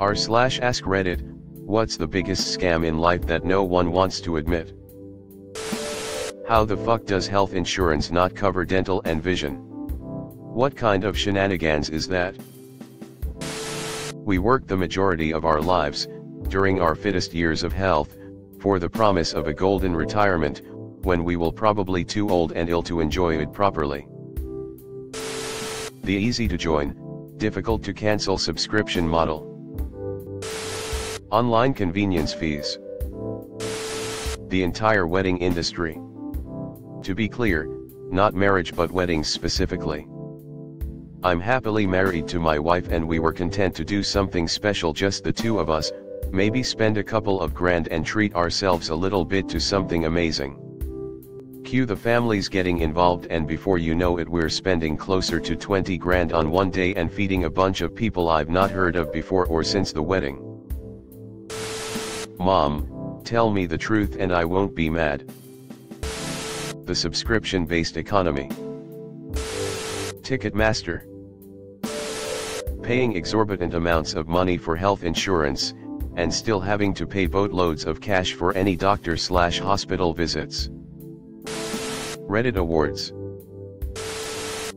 r slash ask Reddit, what's the biggest scam in life that no one wants to admit? How the fuck does health insurance not cover dental and vision? What kind of shenanigans is that? We work the majority of our lives, during our fittest years of health, for the promise of a golden retirement, when we will probably too old and ill to enjoy it properly. The easy to join, difficult to cancel subscription model. Online convenience fees. The entire wedding industry. To be clear, not marriage but weddings specifically. I'm happily married to my wife and we were content to do something special just the two of us, maybe spend a couple of grand and treat ourselves a little bit to something amazing. Cue the families getting involved and before you know it we're spending closer to 20 grand on one day and feeding a bunch of people I've not heard of before or since the wedding. Mom, tell me the truth and I won't be mad. The subscription-based economy. Ticketmaster. Paying exorbitant amounts of money for health insurance, and still having to pay boatloads of cash for any doctor slash hospital visits. Reddit Awards.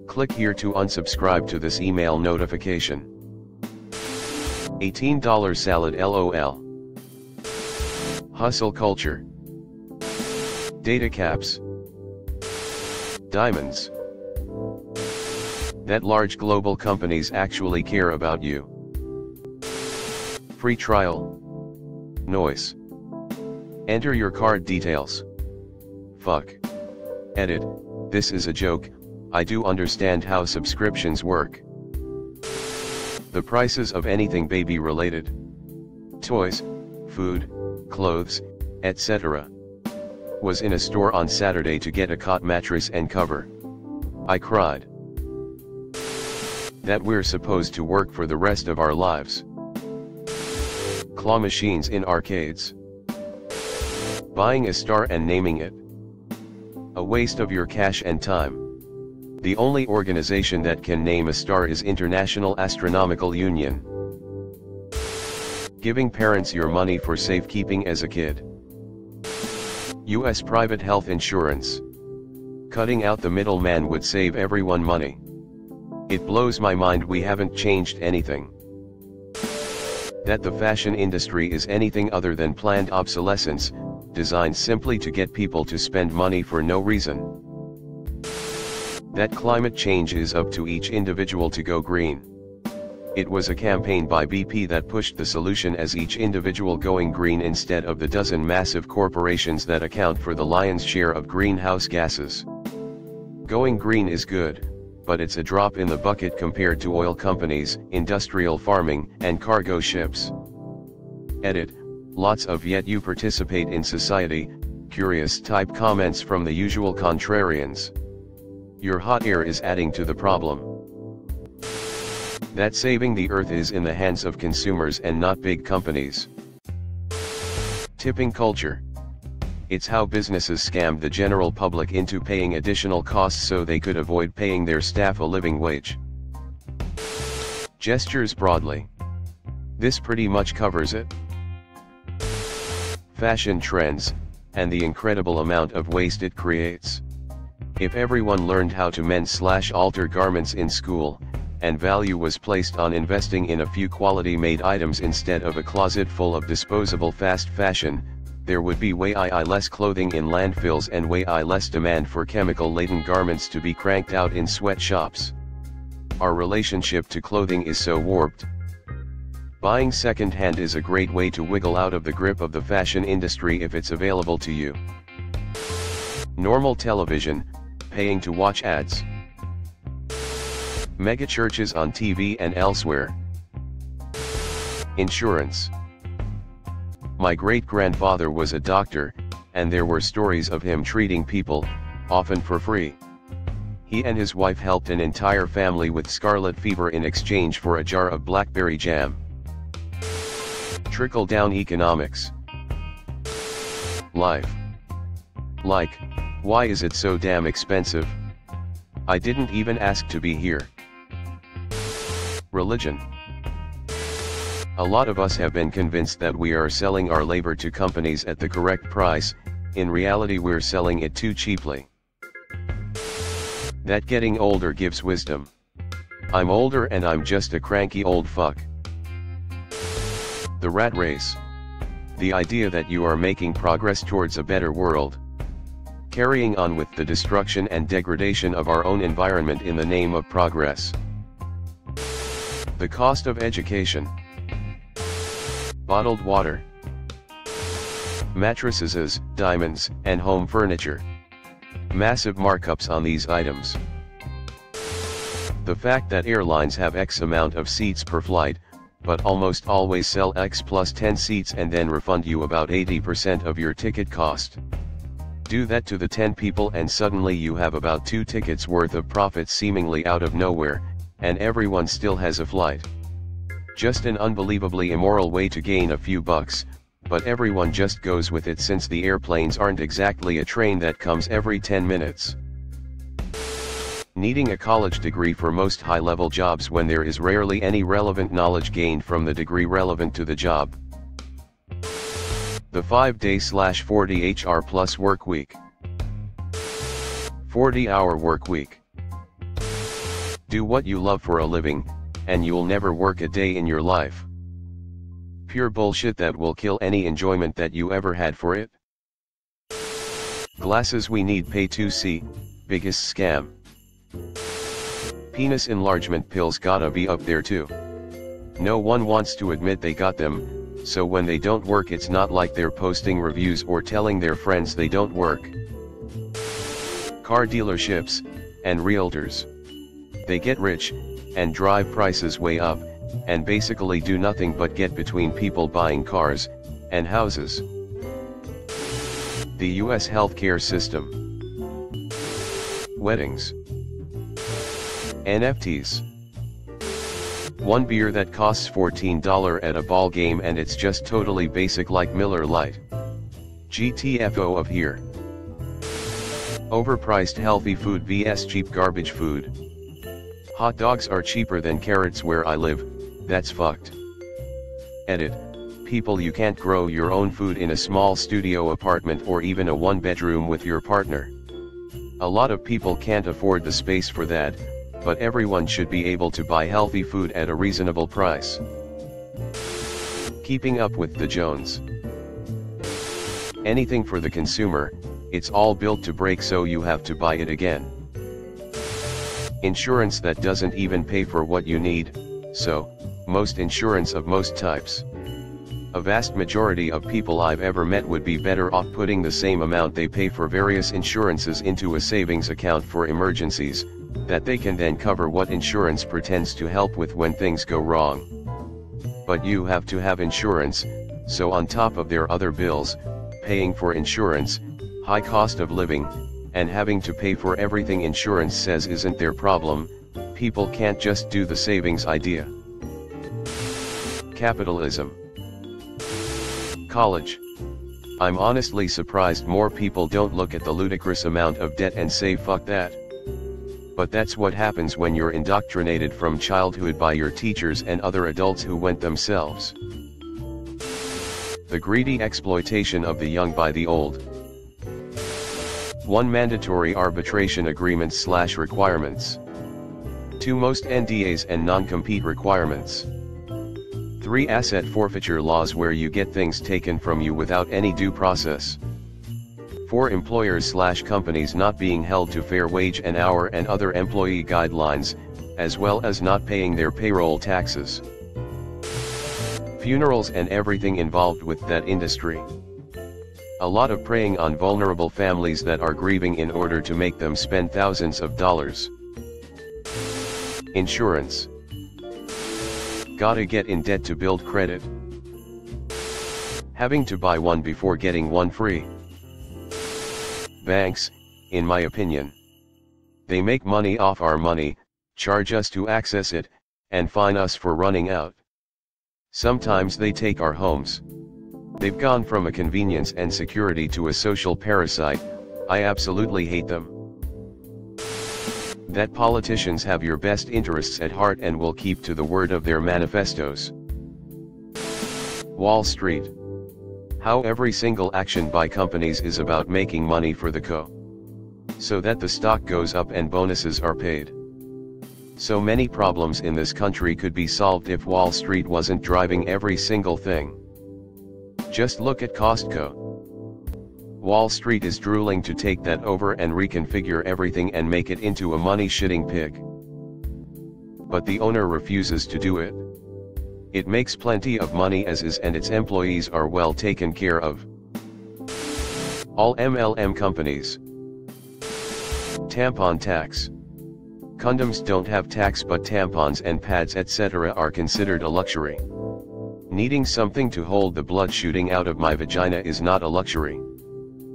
Click here to unsubscribe to this email notification. $18 salad LOL. Hustle culture. Data caps. Diamonds. That large global companies actually care about you. Free trial. Noise. Enter your card details. Fuck. Edit, this is a joke, I do understand how subscriptions work. The prices of anything baby related. Toys, food, clothes, etc. Was in a store on Saturday to get a cot mattress and cover. I cried. That we're supposed to work for the rest of our lives. Claw machines in arcades. Buying a star and naming it. A waste of your cash and time. The only organization that can name a star is International Astronomical Union. Giving parents your money for safekeeping as a kid. US private health insurance. Cutting out the middleman would save everyone money. It blows my mind we haven't changed anything. That the fashion industry is anything other than planned obsolescence, designed simply to get people to spend money for no reason. That climate change is up to each individual to go green. It was a campaign by BP that pushed the solution as each individual going green instead of the dozen massive corporations that account for the lion's share of greenhouse gases. Going green is good, but it's a drop in the bucket compared to oil companies, industrial farming, and cargo ships. Edit, lots of yet you participate in society, curious type comments from the usual contrarians. Your hot air is adding to the problem. That saving the earth is in the hands of consumers and not big companies. Tipping culture. It's how businesses scammed the general public into paying additional costs so they could avoid paying their staff a living wage. Gestures broadly. This pretty much covers it fashion trends, and the incredible amount of waste it creates. If everyone learned how to mend slash alter garments in school, and value was placed on investing in a few quality made items instead of a closet full of disposable fast fashion, there would be way I less clothing in landfills and way I less demand for chemical laden garments to be cranked out in sweatshops. Our relationship to clothing is so warped, Buying second-hand is a great way to wiggle out of the grip of the fashion industry if it's available to you. Normal television, paying to watch ads. Megachurches on TV and elsewhere. Insurance. My great-grandfather was a doctor, and there were stories of him treating people, often for free. He and his wife helped an entire family with scarlet fever in exchange for a jar of blackberry jam. Trickle-down economics. Life. Like, why is it so damn expensive? I didn't even ask to be here. Religion. A lot of us have been convinced that we are selling our labor to companies at the correct price, in reality we're selling it too cheaply. That getting older gives wisdom. I'm older and I'm just a cranky old fuck. The rat race. The idea that you are making progress towards a better world. Carrying on with the destruction and degradation of our own environment in the name of progress. The cost of education. Bottled water. Mattresses, diamonds, and home furniture. Massive markups on these items. The fact that airlines have X amount of seats per flight, but almost always sell X plus 10 seats and then refund you about 80% of your ticket cost. Do that to the 10 people and suddenly you have about 2 tickets worth of profit seemingly out of nowhere, and everyone still has a flight. Just an unbelievably immoral way to gain a few bucks, but everyone just goes with it since the airplanes aren't exactly a train that comes every 10 minutes. Needing a college degree for most high-level jobs when there is rarely any relevant knowledge gained from the degree relevant to the job. The 5-day slash 40 HR plus work week. 40-hour work week. Do what you love for a living, and you'll never work a day in your life. Pure bullshit that will kill any enjoyment that you ever had for it. Glasses we need pay to see, biggest scam. Penis enlargement pills gotta be up there too. No one wants to admit they got them, so when they don't work it's not like they're posting reviews or telling their friends they don't work. Car dealerships, and realtors. They get rich, and drive prices way up, and basically do nothing but get between people buying cars, and houses. The US healthcare system. Weddings. NFTs. One beer that costs $14 at a ball game and it's just totally basic like Miller Lite. GTFO of here. Overpriced healthy food vs cheap garbage food. Hot dogs are cheaper than carrots where I live, that's fucked. Edit. People you can't grow your own food in a small studio apartment or even a one bedroom with your partner. A lot of people can't afford the space for that, but everyone should be able to buy healthy food at a reasonable price. Keeping up with the Jones. Anything for the consumer, it's all built to break so you have to buy it again. Insurance that doesn't even pay for what you need, so, most insurance of most types. A vast majority of people I've ever met would be better off putting the same amount they pay for various insurances into a savings account for emergencies, that they can then cover what insurance pretends to help with when things go wrong. But you have to have insurance, so on top of their other bills, paying for insurance, high cost of living, and having to pay for everything insurance says isn't their problem, people can't just do the savings idea. Capitalism. College. I'm honestly surprised more people don't look at the ludicrous amount of debt and say fuck that. But that's what happens when you're indoctrinated from childhood by your teachers and other adults who went themselves. The greedy exploitation of the young by the old. 1 Mandatory arbitration agreements slash requirements. 2 Most NDAs and non-compete requirements. 3 Asset forfeiture laws where you get things taken from you without any due process. 4 Employers slash companies not being held to fair wage and hour and other employee guidelines, as well as not paying their payroll taxes. Funerals and everything involved with that industry. A lot of preying on vulnerable families that are grieving in order to make them spend thousands of dollars. Insurance. Gotta get in debt to build credit. Having to buy one before getting one free. Banks, in my opinion. They make money off our money, charge us to access it, and fine us for running out. Sometimes they take our homes. They've gone from a convenience and security to a social parasite, I absolutely hate them. That politicians have your best interests at heart and will keep to the word of their manifestos. Wall Street. How every single action by companies is about making money for the co. So that the stock goes up and bonuses are paid. So many problems in this country could be solved if Wall Street wasn't driving every single thing. Just look at Costco. Wall Street is drooling to take that over and reconfigure everything and make it into a money-shitting pig. But the owner refuses to do it. It makes plenty of money as is and its employees are well taken care of. All MLM companies. Tampon tax. Condoms don't have tax but tampons and pads etc. are considered a luxury. Needing something to hold the blood shooting out of my vagina is not a luxury.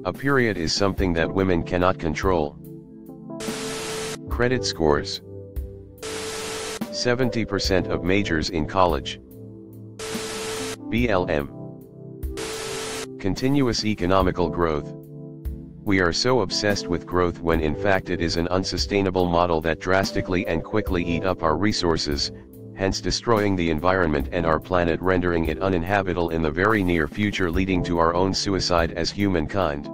A period is something that women cannot control. Credit scores 70% of majors in college. BLM Continuous economical growth. We are so obsessed with growth when in fact it is an unsustainable model that drastically and quickly eat up our resources, hence destroying the environment and our planet rendering it uninhabitable in the very near future leading to our own suicide as humankind.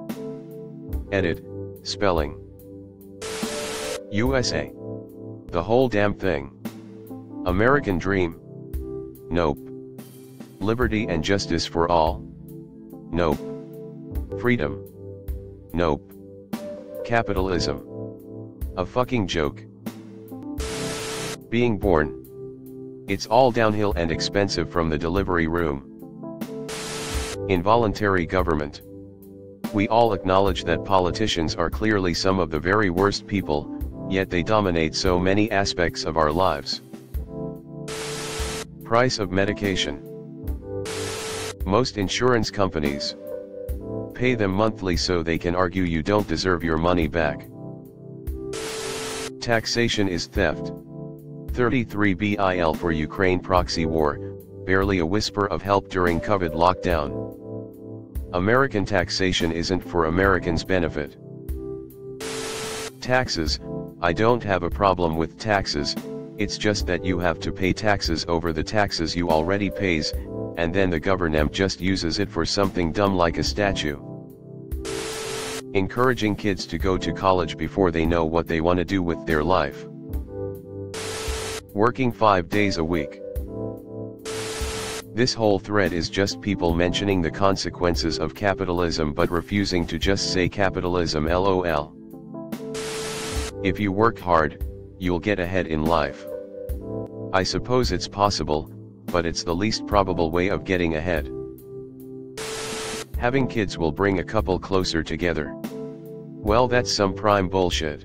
Edit, spelling. USA. The whole damn thing. American dream. Nope. Liberty and justice for all. Nope. Freedom. Nope. Capitalism. A fucking joke. Being born. It's all downhill and expensive from the delivery room. Involuntary government. We all acknowledge that politicians are clearly some of the very worst people, yet they dominate so many aspects of our lives. Price of medication. Most insurance companies pay them monthly so they can argue you don't deserve your money back. Taxation is theft. 33 BIL for Ukraine proxy war, barely a whisper of help during COVID lockdown. American taxation isn't for Americans' benefit. Taxes, I don't have a problem with taxes, it's just that you have to pay taxes over the taxes you already pays, and then the government just uses it for something dumb like a statue. Encouraging kids to go to college before they know what they want to do with their life. Working 5 days a week. This whole thread is just people mentioning the consequences of capitalism but refusing to just say capitalism lol. If you work hard, you'll get ahead in life. I suppose it's possible, but it's the least probable way of getting ahead. Having kids will bring a couple closer together. Well that's some prime bullshit.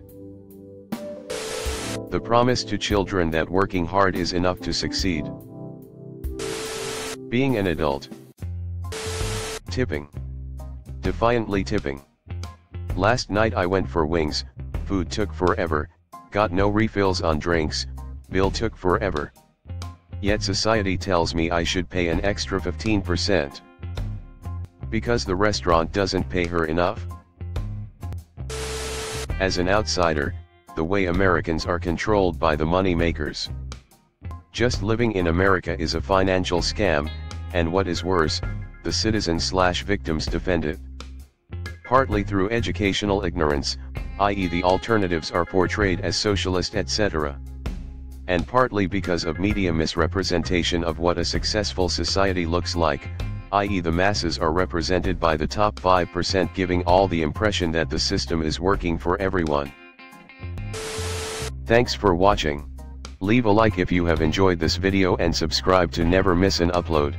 The promise to children that working hard is enough to succeed. Being an adult. Tipping. Defiantly tipping. Last night I went for wings, food took forever, got no refills on drinks, bill took forever. Yet society tells me I should pay an extra 15%. Because the restaurant doesn't pay her enough? As an outsider, the way Americans are controlled by the money makers. Just living in America is a financial scam, and what is worse, the citizens slash victims defend it. Partly through educational ignorance, i.e. the alternatives are portrayed as socialist etc and partly because of media misrepresentation of what a successful society looks like, i.e. the masses are represented by the top 5% giving all the impression that the system is working for everyone. Thanks for watching, leave a like if you have enjoyed this video and subscribe to never miss an upload.